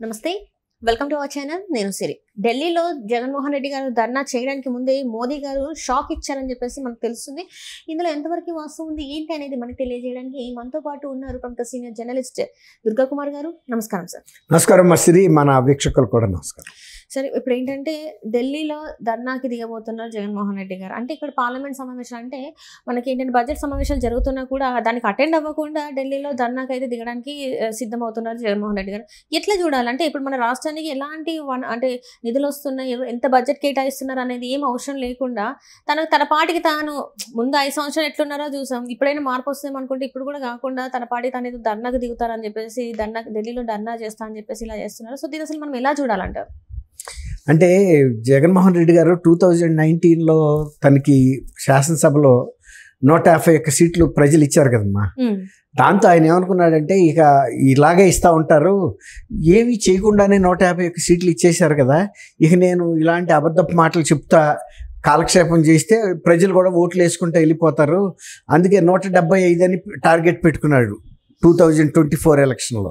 నమస్తే. Welcome to our channel నేను సిరి. ఢిల్లీలో జగన్మోహన్ రెడ్డి గారు ధర్నా చేయడానికి ముందే మోదీ గారు షాక్ ఇచ్చారని చెప్పేసి మనకు తెలుస్తుంది. ఇందులో ఎంతవరకు వాస్తవం ఉంది? ఏంటి అనేది మనకి తెలియజేయడానికి మనతో పాటు ఉన్నారు ప్రముఖ సీనియర్ జర్నలిస్ట్ దుర్గా కుమార్ గారు. నమస్కారం సార్. నమస్కారం మా సిరి మన వీక్షకులు కూడా నమస్కారం. సరే ఇప్పుడు ఏంటంటే ఢిల్లీలో ధర్నాకి దిగబోతున్నారు జగన్మోహన్ రెడ్డి గారు. అంటే ఇక్కడ పార్లమెంట్ సమావేశాలు అంటే మనకి ఏంటంటే బడ్జెట్ సమావేశాలు జరుగుతున్నా కూడా దానికి అటెండ్ అవ్వకుండా ఢిల్లీలో ధర్నాకి అయితే దిగడానికి సిద్ధమవుతున్నారు జగన్మోహన్ రెడ్డి గారు. ఎట్లా చూడాలంటే ఇప్పుడు మన రాష్ట్రానికి ఎలాంటి వన్ అంటే నిధులు వస్తున్నాయి ఎంత బడ్జెట్ కేటాయిస్తున్నారు అనేది ఏం అవసరం లేకుండా తన తన పాటికి తాను ముందు ఐదు సంవత్సరాలు ఎట్లున్నారో చూసాం. ఇప్పుడైనా మార్పు వస్తామనుకుంటే ఇప్పుడు కూడా కాకుండా తన పాటికి తాను ఏదో ధర్నాకు దిగుతారని చెప్పేసి ధర్నా ఢిల్లీలో ధర్నా చేస్తా అని చెప్పేసి ఇలా చేస్తున్నారు. సో దీని అసలు మనం ఎలా చూడాలంటారు? అంటే జగన్మోహన్ రెడ్డి గారు టూ థౌజండ్ నైన్టీన్లో తనకి శాసనసభలో నూట యాభై ఒక్క సీట్లు ప్రజలు ఇచ్చారు కదమ్మా. దాంతో ఆయన ఏమనుకున్నాడంటే ఇక ఇలాగే ఇస్తూ ఉంటారు ఏమీ చేయకుండానే నూట యాభై ఒక్క సీట్లు ఇచ్చేశారు కదా ఇక నేను ఇలాంటి అబద్ధపు మాటలు చెప్తా కాలక్షేపం చేస్తే ప్రజలు కూడా ఓట్లు వేసుకుంటూ వెళ్ళిపోతారు. అందుకే నూట డెబ్బై ఐదు అని టార్గెట్ పెట్టుకున్నాడు టూ థౌజండ్ ట్వంటీ ఫోర్ ఎలక్షన్లో.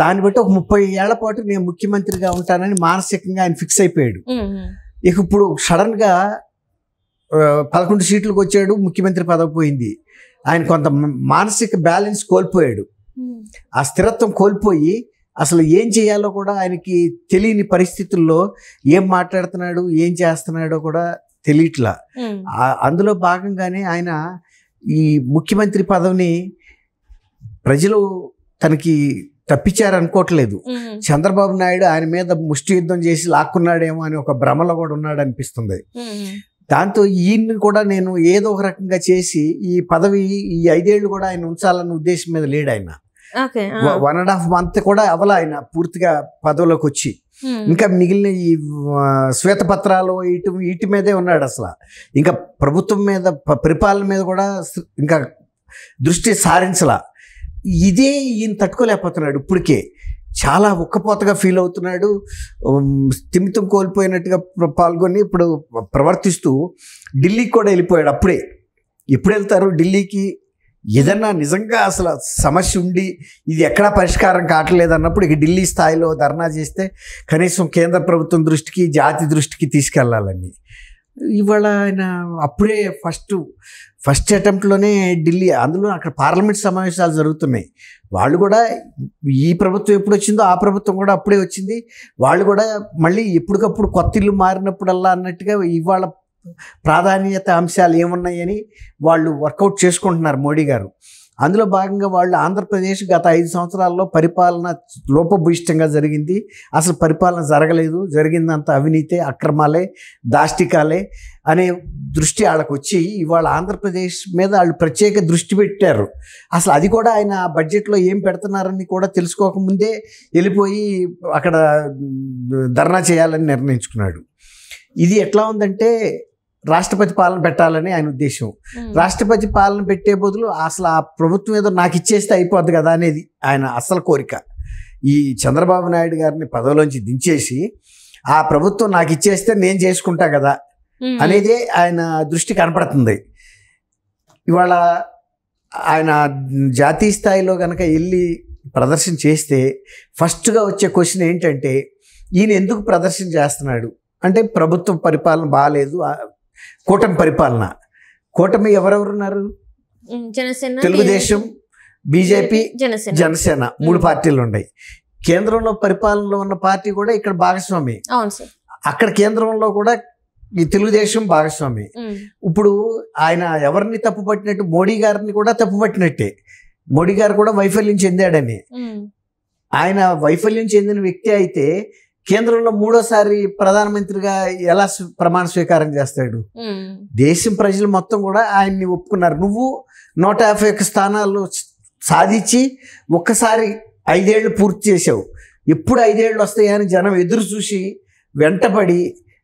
దాన్ని బట్టి ఒక ముప్పై ఏళ్ళ పాటు నేను ముఖ్యమంత్రిగా ఉంటానని మానసికంగా ఆయన ఫిక్స్ అయిపోయాడు. ఇక ఇప్పుడు సడన్గా పదకొండు సీట్లకు వచ్చాడు ముఖ్యమంత్రి పదవి పోయింది. ఆయన కొంత మానసిక బ్యాలెన్స్ కోల్పోయాడు. ఆ స్థిరత్వం కోల్పోయి అసలు ఏం చేయాలో కూడా ఆయనకి తెలియని పరిస్థితుల్లో ఏం మాట్లాడుతున్నాడు ఏం చేస్తున్నాడో కూడా తెలియట్లా. అందులో భాగంగానే ఆయన ఈ ముఖ్యమంత్రి పదవిని ప్రజలు తనకి తప్పించారు అనుకోవట్లేదు చంద్రబాబు నాయుడు ఆయన మీద ముష్టి యుద్ధం చేసి లాక్కున్నాడేమో అని ఒక భ్రమలో కూడా ఉన్నాడు అనిపిస్తుంది దాంతో ఈయన్ని కూడా నేను ఏదో ఒక రకంగా చేసి ఈ పదవి ఈ ఐదేళ్ళు కూడా ఆయన ఉంచాలన్న ఉద్దేశం మీద లేడు ఆయన. వన్ అండ్ హాఫ్ మంత్ కూడా అవల ఆయన పూర్తిగా పదవిలోకి వచ్చి. ఇంకా మిగిలిన ఈ శ్వేతపత్రాలు ఇటు వీటి మీదే ఉన్నాడు అసలు. ఇంకా ప్రభుత్వం మీద పరిపాలన మీద కూడా ఇంకా దృష్టి సారించలా. ఇదే ఈయన తట్టుకోలేకపోతున్నాడు ఇప్పటికే. చాలా ఉక్కపోతగా ఫీల్ అవుతున్నాడు. ఉమ్, స్థిమితం కోల్పోయినట్టుగా పాల్గొని ఇప్పుడు ప్రవర్తిస్తూ ఢిల్లీకి కూడా వెళ్ళిపోయాడు అప్పుడే. ఎప్పుడు వెళ్తారు ఢిల్లీకి? ఏదన్నా నిజంగా అసలు సమస్య ఉండి ఇది ఎక్కడా పరిష్కారం కావట్లేదు అన్నప్పుడు ఇక ఢిల్లీ స్థాయిలో ధర్నా చేస్తే కనీసం కేంద్ర ప్రభుత్వం దృష్టికి జాతి దృష్టికి తీసుకెళ్ళాలని ఇవాళ ఆయన అప్పుడే ఫస్ట్ ఫస్ట్ అటెంప్ట్లోనే ఢిల్లీ అందులో అక్కడ పార్లమెంట్ సమావేశాలు జరుగుతున్నాయి. వాళ్ళు కూడా ఈ ప్రభుత్వం ఎప్పుడు వచ్చిందో ఆ ప్రభుత్వం కూడా అప్పుడే వచ్చింది. వాళ్ళు కూడా మళ్ళీ ఎప్పటికప్పుడు కొత్త ఇల్లు మారినప్పుడల్లా అన్నట్టుగా ఇవాళ ప్రాధాన్యత అంశాలు ఏమున్నాయని వాళ్ళు వర్కౌట్ చేసుకుంటున్నారు మోడీ గారు. అందులో భాగంగా వాళ్ళు ఆంధ్రప్రదేశ్ గత ఐదు సంవత్సరాల్లో పరిపాలన లోపభూయిష్టంగా జరిగింది. అసలు పరిపాలన జరగలేదు. జరిగిందంత అవినీతే అక్రమాలే దాష్టికాలే అనే దృష్టి వాళ్ళకు వచ్చి ఇవాళ ఆంధ్రప్రదేశ్ మీద వాళ్ళు ప్రత్యేక దృష్టి పెట్టారు. అసలు అది కూడా ఆయన బడ్జెట్లో ఏం పెడుతున్నారని కూడా తెలుసుకోకముందే వెళ్ళిపోయి అక్కడ ధర్నా చేయాలని నిర్ణయించుకున్నాడు. ఇది ఎట్లా ఉందంటే రాష్ట్రపతి పాలన పెట్టాలని ఆయన ఉద్దేశం. రాష్ట్రపతి పాలన పెట్టే బదులు అసలు ఆ ప్రభుత్వం ఏదో నాకు ఇచ్చేస్తే అయిపోద్ది కదా అనేది ఆయన అసలు కోరిక. ఈ చంద్రబాబు నాయుడు గారిని పదవిలోంచి దించేసి ఆ ప్రభుత్వం నాకు ఇచ్చేస్తే నేను చేసుకుంటా కదా అనేది ఆయన దృష్టి కనపడుతుంది. ఇవాళ ఆయన జాతీయ స్థాయిలో కనుక వెళ్ళి ప్రదర్శన చేస్తే ఫస్ట్గా వచ్చే క్వశ్చన్ ఏంటంటే ఈయన ఎందుకు ప్రదర్శన చేస్తున్నాడు? అంటే ప్రభుత్వ పరిపాలన బాగాలేదు కూటమి పరిపాలన. కూటమి ఎవరెవరున్నారు? జనసేన తెలుగుదేశం బీజేపీ జనసేన. మూడు పార్టీలు ఉన్నాయి. కేంద్రంలో పరిపాలనలో ఉన్న పార్టీ కూడా ఇక్కడ భాగస్వామి. అక్కడ కేంద్రంలో కూడా ఈ తెలుగుదేశం భాగస్వామి. ఇప్పుడు ఆయన ఎవరిని తప్పు పట్టినట్టు? మోడీ గారిని కూడా తప్పు పట్టినట్టే. మోడీ గారు కూడా వైఫల్యం చెందాడని. ఆయన వైఫల్యం చెందిన వ్యక్తి అయితే కేంద్రంలో మూడోసారి ప్రధానమంత్రిగా ఎలా ప్రమాణ స్వీకారం చేస్తాడు? దేశం ప్రజలు మొత్తం కూడా ఆయన్ని ఒప్పుకున్నారు. నువ్వు నూట యాభై ఒక్క స్థానాలు సాధించి ఒక్కసారి ఐదేళ్ళు పూర్తి చేసావు ఎప్పుడు ఐదేళ్ళు వస్తాయని జనం ఎదురు చూసి వెంటపడి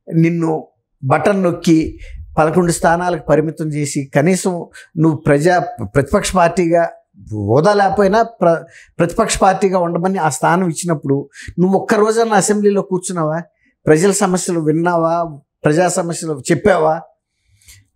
నిన్ను బటన్ నొక్కి పదకొండు స్థానాలకు పరిమితం చేసి కనీసం నువ్వు ప్రజా ప్రతిపక్ష పార్టీగా హోదా లేకపోయినా ప్ర ప్రతిపక్ష పార్టీగా ఉండమని ఆ స్థానం ఇచ్చినప్పుడు నువ్వు ఒక్క రోజున అసెంబ్లీలో కూర్చున్నావా? ప్రజల సమస్యలు విన్నావా? ప్రజా సమస్యలు చెప్పావా?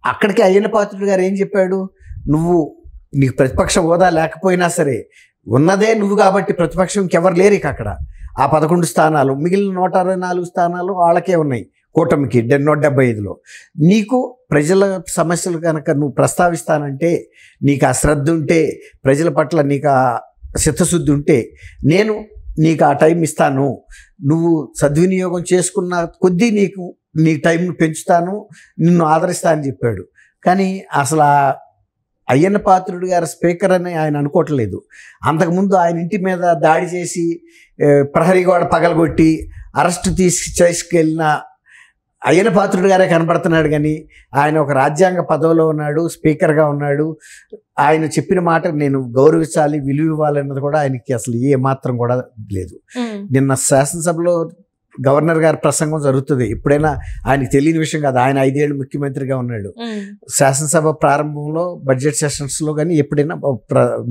అక్కడికి అయ్యన పాత్రుడు గారు ఏం చెప్పాడు? నువ్వు నీకు ప్రతిపక్ష హోదా లేకపోయినా సరే ఉన్నదే నువ్వు కాబట్టి ప్రతిపక్షం ఇంకెవరు లేరు ఇక అక్కడ. ఆ పదకొండు స్థానాలు మిగిలిన నూట అరవై నాలుగు స్థానాలు వాళ్ళకే ఉన్నాయి. కూటమికి డె- నూట డెబ్బై ఐదులో. నీకు ప్రజల సమస్యలు కనుక నువ్వు ప్రస్తావిస్తానంటే నీకు ఆ శ్రద్ధ ఉంటే ప్రజల పట్ల నీకు ఆ చిత్తశుద్ధి ఉంటే నేను నీకు ఆ టైం ఇస్తాను. నువ్వు సద్వినియోగం చేసుకున్న కొద్దీ నీకు నీ టైంను పెంచుతాను నిన్ను ఆదరిస్తా అని చెప్పాడు. కానీ అసలు ఆ అయ్యన్న పాత్రుడు గారు స్పీకర్ అని ఆయన అనుకోవట్లేదు. అంతకుముందు ఆయన ఇంటి మీద దాడి చేసి ప్రహరీ గోడ పగలగొట్టి అరెస్ట్ తీసి చేసుకెళ్ళిన అయ్యన పాత్రుడు గారే కనపడుతున్నాడు కానీ ఆయన ఒక రాజ్యాంగ పదవిలో ఉన్నాడు స్పీకర్గా ఉన్నాడు. ఆయన చెప్పిన మాట నేను గౌరవించాలి విలువ ఇవ్వాలన్నది కూడా ఆయనకి అసలు ఏ మాత్రం కూడా లేదు. నిన్న శాసనసభలో గవర్నర్ గారి ప్రసంగం జరుగుతుంది. ఎప్పుడైనా ఆయనకి తెలియని విషయం కాదు. ఆయన ఐదేళ్ళు ముఖ్యమంత్రిగా ఉన్నాడు. శాసనసభ ప్రారంభంలో బడ్జెట్ సెషన్స్లో కానీ ఎప్పుడైనా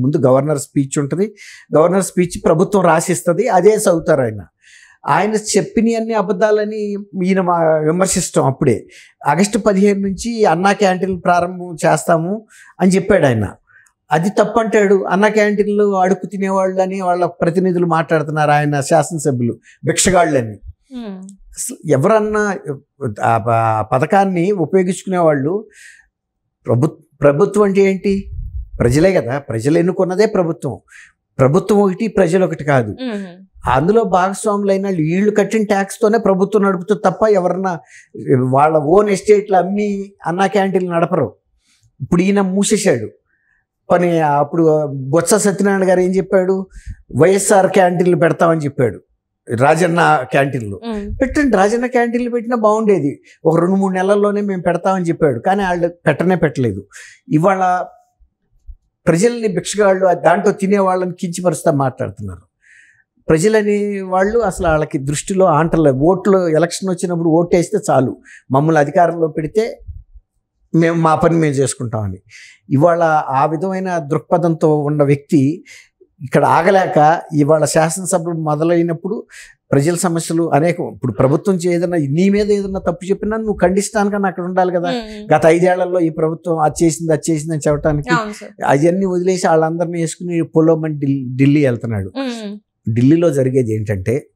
ముందు గవర్నర్ స్పీచ్ ఉంటుంది. గవర్నర్ స్పీచ్ ప్రభుత్వం రాసిస్తుంది. అదే చదువుతారు ఆయన. ఆయన చెప్పినవన్నీ అబద్ధాలని ఈయన మా విమర్శిస్తాం అప్పుడే. ఆగస్టు పదిహేను నుంచి అన్నా క్యాంటీన్లు ప్రారంభం చేస్తాము అని చెప్పాడు ఆయన. అది తప్పంటాడు. అన్న క్యాంటీన్లు అడుగు తినేవాళ్ళని వాళ్ళ ప్రతినిధులు మాట్లాడుతున్నారు ఆయన శాసనసభ్యులు భిక్షగాళ్ళని. అసలు ఎవరన్నా పథకాన్ని ఉపయోగించుకునే వాళ్ళు ప్రభు ప్రభుత్వం అంటే ఏంటి? ప్రజలే కదా. ప్రజలు ఎన్నుకున్నదే ప్రభుత్వం. ప్రభుత్వం ఒకటి ప్రజలు ఒకటి కాదు. అందులో భాగస్వాములైన వాళ్ళు వీళ్ళు కట్టిన ట్యాక్స్తోనే ప్రభుత్వం నడుపుతుంది తప్ప ఎవరన్నా వాళ్ళ ఓన్ ఎస్టేట్లు అమ్మి అన్నా క్యాంటీన్లు నడపరు. ఇప్పుడు ఈయన మూసేశాడు. పని అప్పుడు బొత్స సత్యనారాయణ గారు ఏం చెప్పాడు? వైఎస్ఆర్ క్యాంటీన్లు పెడతామని చెప్పాడు. రాజన్న క్యాంటీన్లు పెట్టండి రాజన్న క్యాంటీన్లు పెట్టినా బాగుండేది. ఒక రెండు మూడు నెలల్లోనే మేము పెడతామని చెప్పాడు. కానీ వాళ్ళు పెట్టనే పెట్టలేదు. ఇవాళ ప్రజల్ని భిక్షగాళ్ళు దాంట్లో తినే వాళ్ళని కించిపరుస్తా మాట్లాడుతున్నారు. ప్రజలని వాళ్ళు అసలు వాళ్ళకి దృష్టిలో ఆంటల ఓట్లు ఎలక్షన్ వచ్చినప్పుడు ఓటేస్తే చాలు. మమ్మల్ని అధికారంలో పెడితే మేము మా పని మేము చేసుకుంటామని. ఇవాళ ఆ విధమైన దృక్పథంతో ఉన్న వ్యక్తి ఇక్కడ ఆగలేక ఇవాళ శాసనసభ మొదలైనప్పుడు ప్రజల సమస్యలు అనేకం ఇప్పుడు ప్రభుత్వం ఏదైనా నీ మీద ఏదైనా తప్పు చెప్పినా నువ్వు ఖండిస్తానికన్నా అక్కడ ఉండాలి కదా. గత ఐదేళ్ళలో ఈ ప్రభుత్వం అది చేసింది అది చేసింది అని చెప్పడానికి అవన్నీ వదిలేసి వాళ్ళందరినీ వేసుకుని పొలోమని ఢిల్లీ ఢిల్లీ వెళ్తున్నాడు. ఢిల్లీలో జరిగేది ఏంటంటే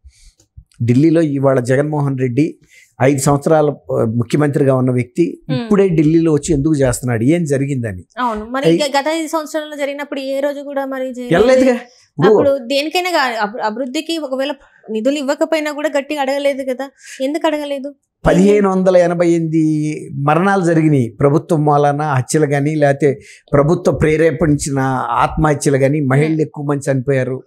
ఢిల్లీలో ఇవాళ జగన్మోహన్ రెడ్డి ఐదు సంవత్సరాల ముఖ్యమంత్రిగా ఉన్న వ్యక్తి ఇప్పుడే ఢిల్లీలో వచ్చి ఎందుకు చేస్తున్నాడు? ఏం జరిగిందని? గత ఐదు సంవత్సరాల్లో జరిగినప్పుడు ఏ రోజు కూడా మరి. వెళ్ళలేదుగా అప్పుడు దేనికైనా అభివృద్ధికి ఒకవేళ నిధులు ఇవ్వకపోయినా కూడా గట్టిగా అడగలేదు కదా? ఎందుకు అడగలేదు? పదిహేను వందల ఎనభై ఎనిమిది మరణాలు జరిగినాయి. ప్రభుత్వం మూలాన హత్యలు కానీ లేకపోతే ప్రభుత్వ ప్రేరేపణించిన ఆత్మహత్యలు కానీ మహిళలు ఎక్కువ మంది చనిపోయారు.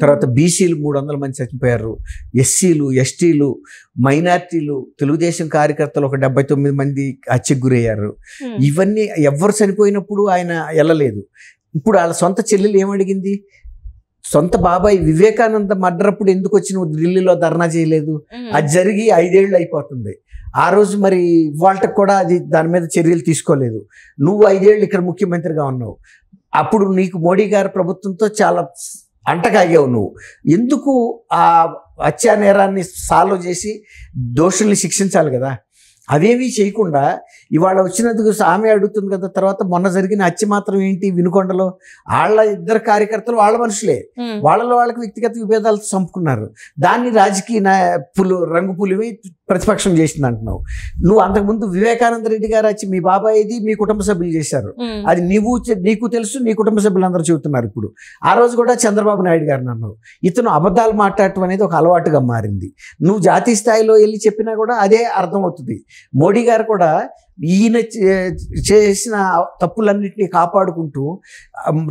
తర్వాత బీసీలు మూడు వందల మంది చనిపోయారు. ఎస్సీలు ఎస్టీలు మైనార్టీలు తెలుగుదేశం కార్యకర్తలు ఒక డెబ్బై తొమ్మిది మంది హత్యకు గురయ్యారు. ఇవన్నీ ఎవరు చనిపోయినప్పుడు ఆయన వెళ్ళలేదు ఇప్పుడు వాళ్ళ సొంత చెల్లెలు ఏమడిగింది? సొంత బాబాయ్ వివేకానంద మర్డరప్పుడు ఎందుకు వచ్చి నువ్వు ఢిల్లీలో ధర్నా చేయలేదు? అది జరిగి ఐదేళ్ళు అయిపోతుంది. ఆ రోజు మరి వాళ్ళకి కూడా అది దాని మీద చర్యలు తీసుకోలేదు. నువ్వు ఐదేళ్ళు ఇక్కడ ముఖ్యమంత్రిగా ఉన్నావు. అప్పుడు నీకు మోడీ గారి ప్రభుత్వంతో చాలా అంటకాగావు నువ్వు. ఎందుకు ఆ హత్యా నేరాన్ని సాల్వ్ చేసి దోషుల్ని శిక్షించాలి కదా? అవేమీ చేయకుండా ఇవాళ వచ్చినందుకు ఆమె అడుగుతుంది కదా తర్వాత మొన్న జరిగిన హత్య మాత్రం ఏంటి వినుకొండలో? వాళ్ళ ఇద్దరు కార్యకర్తలు వాళ్ళ మనుషులే. వాళ్ళలో వాళ్ళకి వ్యక్తిగత విభేదాలతో చంపుకున్నారు. దాన్ని రాజకీయ పులు రంగు పులివి ప్రతిపక్షం చేసింది అంటున్నావు నువ్వు అంతకుముందు వివేకానంద రెడ్డి గారు వచ్చి మీ బాబాయ్ ఇది మీ కుటుంబ సభ్యులు చేశారు. అది నీవు చె- నీకు తెలుసు నీ కుటుంబ సభ్యులందరూ చెబుతున్నారు ఇప్పుడు. ఆ రోజు కూడా చంద్రబాబు నాయుడు గారిని అన్నావు. ఇతను అబద్ధాలు మాట్లాడటం అనేది ఒక అలవాటుగా మారింది. నువ్వు జాతీయ స్థాయిలో వెళ్ళి చెప్పినా కూడా అదే అర్థమవుతుంది. మోడీ గారు కూడా ఈయన చేసిన తప్పులన్నింటినీ కాపాడుకుంటూ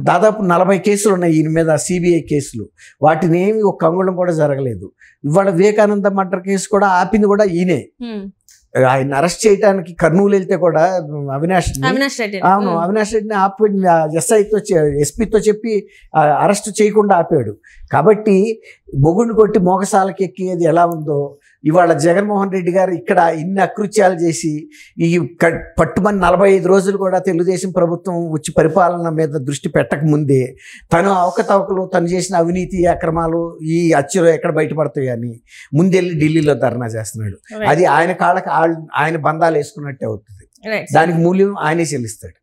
దాదాపు నలభై కేసులు ఉన్నాయి ఈయన మీద సిబిఐ కేసులు. వాటిని ఏమి ఒక కంగుళం కూడా జరగలేదు. ఇవాళ వివేకానంద మర్డర్ కేసు కూడా ఆపింది కూడా ఈయనే. ఆయన అరెస్ట్ చేయడానికి కర్నూలు వెళ్తే కూడా అవినాష్ అవినాష్ రెడ్డి అవును అవినాష్ రెడ్డిని ఆపి ఎస్ఐతో ఎస్పీతో చెప్పి అరెస్ట్ చేయకుండా ఆపాడు. కాబట్టి మొగుడిని కొట్టి మోగసాలకి ఎక్కేది ఎలా ఉందో ఇవాళ జగన్మోహన్ రెడ్డి గారు ఇక్కడ ఇన్ని అకృత్యాలు చేసి ఈ పట్టుమని నలభై ఐదు రోజులు కూడా తెలుగుదేశం ప్రభుత్వం వచ్చి పరిపాలన మీద దృష్టి పెట్టక ముందే తను అవకతవకలు తను చేసిన అవినీతి అక్రమాలు ఈ హత్యలు ఎక్కడ బయటపడతాయి అని ముందెళ్ళి ఢిల్లీలో ధర్నా చేస్తున్నాడు. అది ఆయన కాళ్ళకి ఆయన బంధాలు వేసుకున్నట్టే అవుతుంది. దానికి మూల్యం ఆయనే చెల్లిస్తాడు